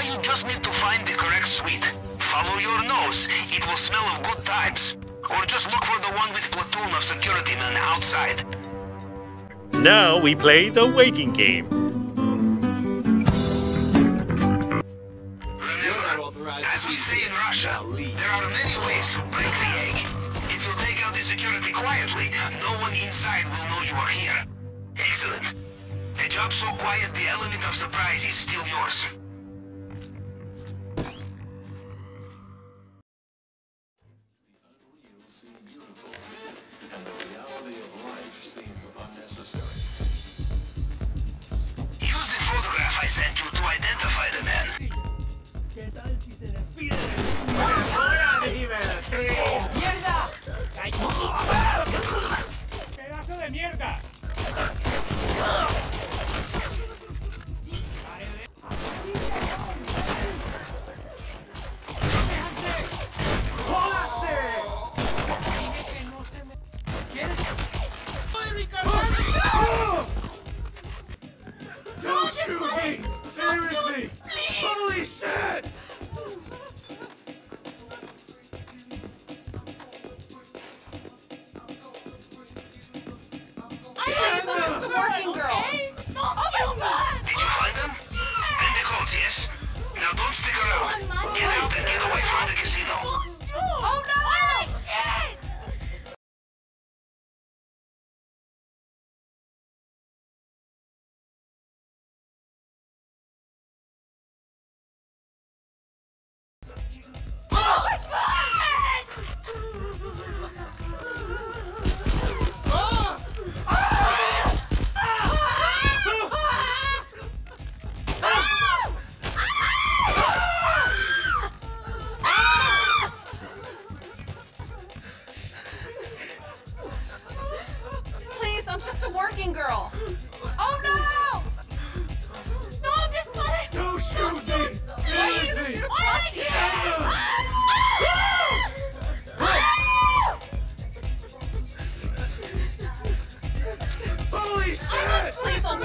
Now you just need to find the correct suite. Follow your nose. It will smell of good times. Or just look for the one with platoon of security men outside. Now we play the waiting game. Remember, as we say in Russia, there are many ways to break the egg. If you take out the security quietly, no one inside will know you are here. Excellent. A job so quiet, the element of surprise is still yours. I sent you to identify the man. Don't shoot me! Seriously! Holy shit! Girl. Oh no! No, place! Don't shoot me! Seriously! Holy shit! Please, I'll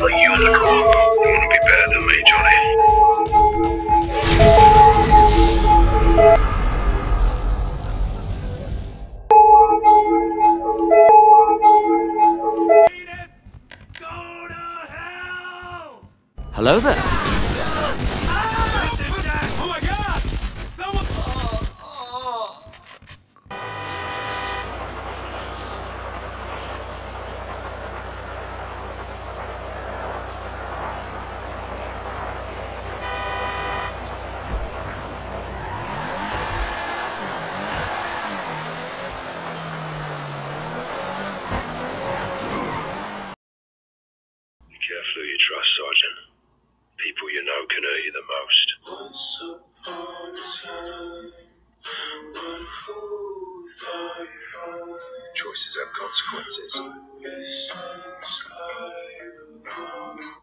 like you to be better than me, Johnny. Hello there. You. People you know can hurt you the most. Once upon a time, what a fool found Choices have consequences. Besides life,